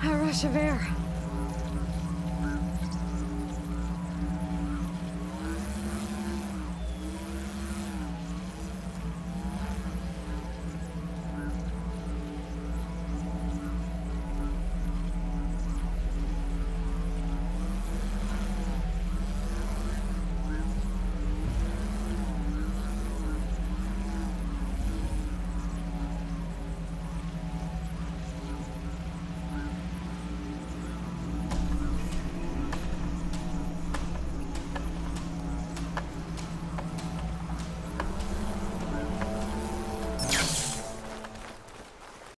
A rush of air.